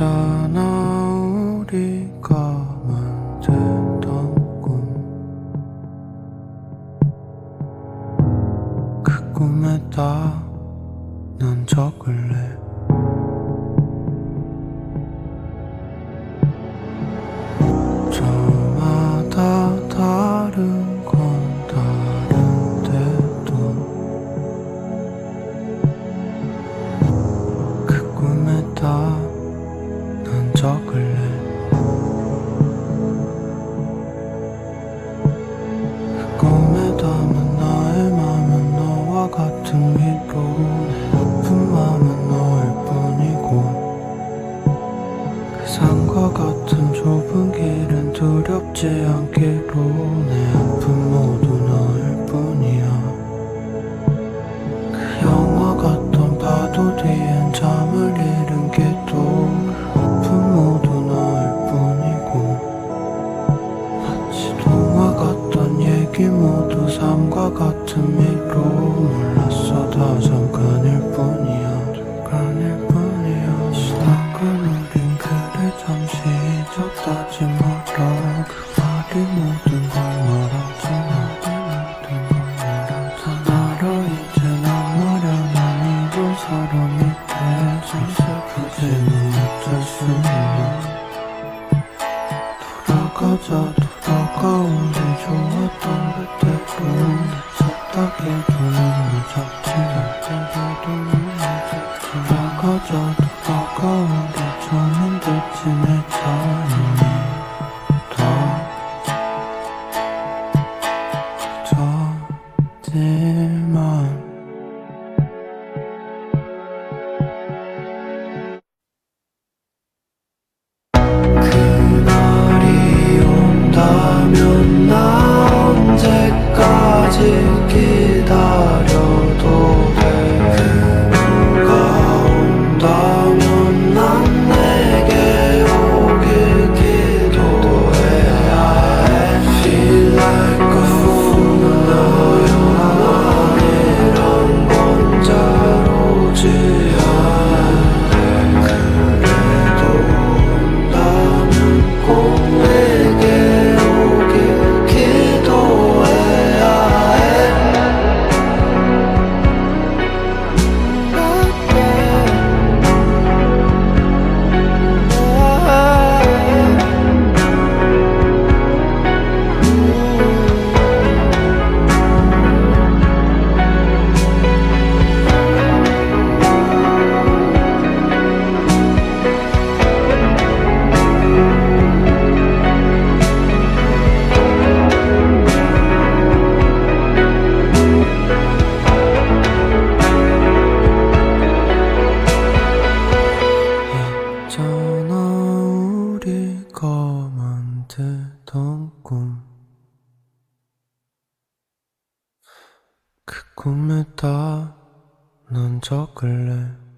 있잖아 우리가 만들던 꿈그 꿈에다 난 적을래. 내 아픈 맘은 너일 뿐이고 그 산과 같은 좁은 길은 두렵지 않기로 얘기 모두 삶과 같은 미로 몰랐어 다 잠깐일 뿐이야. 잠깐일 뿐이야. 시작은 우린 그래 잠시 잊었다지 말아 그 말이 모든 걸 말하지 모든 걸 말하지. 알아 이제 난 마련한 이런 사람이 돼서 슬프지는 어쩔 수 없나 돌아가자 우리 좋았던 그때로 찾다기도 눈물 잡지 않다기도 눈 있잖아 우리가 만들던 꿈그 꿈에 다 넌 적을래